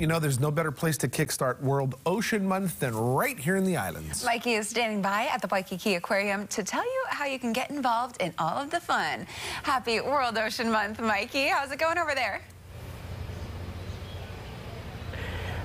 You know, there's no better place to kickstart World Ocean Month than right here in the islands. Mikey is standing by at the Waikiki Aquarium to tell you how you can get involved in all of the fun. Happy World Ocean Month, Mikey. How's it going over there?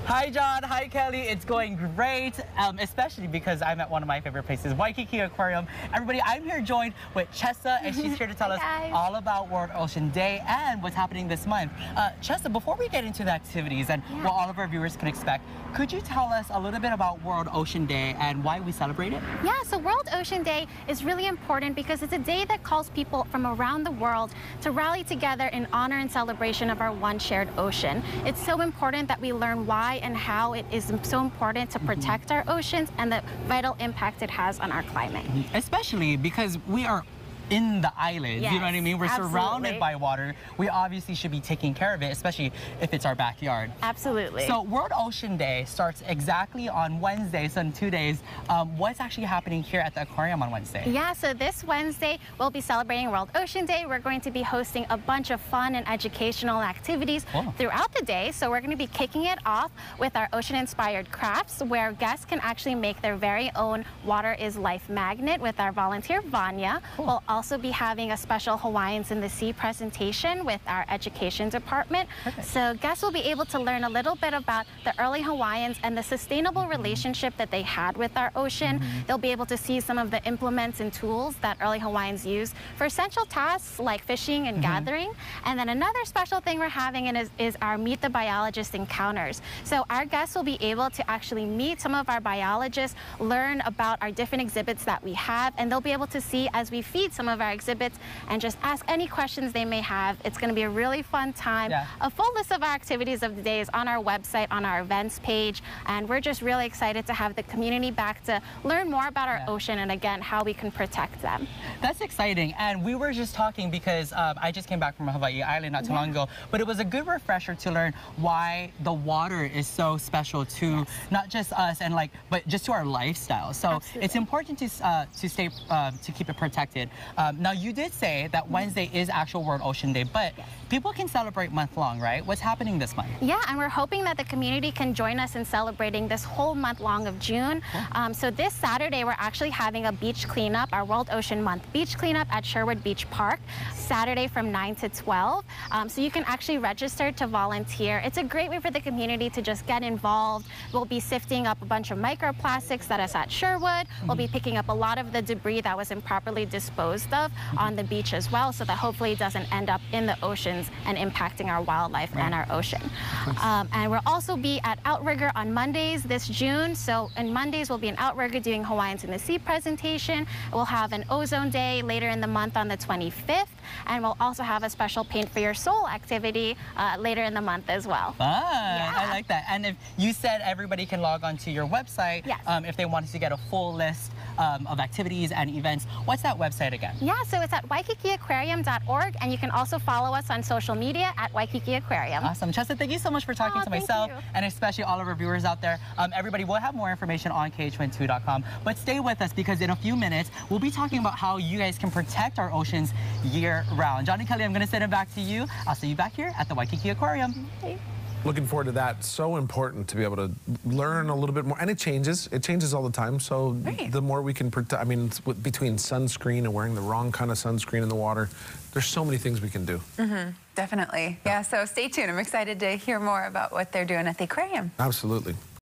Hi, John. Hi, Kelly. It's going great, um, especially because I'm at one of my favorite places, Waikiki Aquarium. Everybody, I'm here joined with Chessa, and she's here to tell us guys. all about World Ocean Day and what's happening this month. Uh, Chessa, before we get into the activities and what all of our viewers can expect, could you tell us a little bit about World Ocean Day and why we celebrate it? Yeah, so World Ocean Day is really important because it's a day that calls people from around the world to rally together in honor and celebration of our one shared ocean. It's so important that we learn why and how it is so important to mm-hmm. protect our oceans and the vital impact it has on our climate. Mm-hmm. Especially because we are in the islands, you know what I mean? We're surrounded by water. We obviously should be taking care of it, especially if it's our backyard. Absolutely. So World Ocean Day starts exactly on Wednesday, so in two days. Um, what's actually happening here at the aquarium on Wednesday? Yeah, so this Wednesday we'll be celebrating World Ocean Day. We're going to be hosting a bunch of fun and educational activities Cool. throughout the day. So we're going to be kicking it off with our ocean inspired crafts where guests can actually make their very own water is life magnet with our volunteer Vanya. We'll also be having a special Hawaiians in the Sea presentation with our education department. So guests will be able to learn a little bit about the early Hawaiians and the sustainable mm-hmm. relationship that they had with our ocean. Mm-hmm. They'll be able to see some of the implements and tools that early Hawaiians used for essential tasks like fishing and mm-hmm. gathering. And then another special thing we're having is, is our Meet the Biologist encounters. So our guests will be able to actually meet some of our biologists, learn about our different exhibits that we have, and they'll be able to see as we feed some of our exhibits and just ask any questions they may have. It's going to be a really fun time. Yeah. A full list of our activities of the day is on our website, on our events page, and we're just really excited to have the community back to learn more about our Yeah. ocean and again how we can protect them. That's exciting. And we were just talking because um, I just came back from Hawaii Island not too long ago, but it was a good refresher to learn why the water is so special to not just us and like, but just to our lifestyle. So Absolutely. it's important to uh, to stay uh, to keep it protected. Um, now you did say that Wednesday is actual World Ocean Day, but people can celebrate month long, right? What's happening this month? Yeah, and we're hoping that the community can join us in celebrating this whole month long of June. Um, so this Saturday, we're actually having a beach cleanup, our World Ocean Month beach cleanup at Sherwood Beach Park, Saturday from 9 to 12. Um, so you can actually register to volunteer. It's a great way for the community to just get involved. We'll be sifting up a bunch of microplastics that is at Sherwood. We'll be picking up a lot of the debris that was improperly disposed of on the beach as well, so that hopefully it doesn't end up in the oceans and impacting our wildlife and our ocean. Um, and we'll also be at Outrigger on Mondays this June. So on Mondays, we'll be in Outrigger doing Hawaiians in the Sea presentation. We'll have an ozone day later in the month on the 25th. And we'll also have a special Paint for Your Soul activity uh, later in the month as well. Fun. I like that. And if you said everybody can log on to your website Yes. um, if they wanted to get a full list um, of activities and events, what's that website again? Yeah, so it's at waikikiaquarium.org, and you can also follow us on social media at Waikiki Aquarium. Awesome. Chessa, thank you so much for talking Aw, to myself you. and especially all of our viewers out there. Um, everybody will have more information on khon2.com. But stay with us because in a few minutes, we'll be talking about how you guys can protect our oceans year round. Johnny Kelly, I'm going to send it back to you. I'll see you back here at the Waikiki Aquarium. Looking forward to that. So important to be able to learn a little bit more. And it changes. It changes all the time. So Right. the more we can protect, I mean, between sunscreen and wearing the wrong kind of sunscreen in the water, there's so many things we can do. Mm-hmm. Definitely. Yeah, so stay tuned. I'm excited to hear more about what they're doing at the aquarium. Absolutely.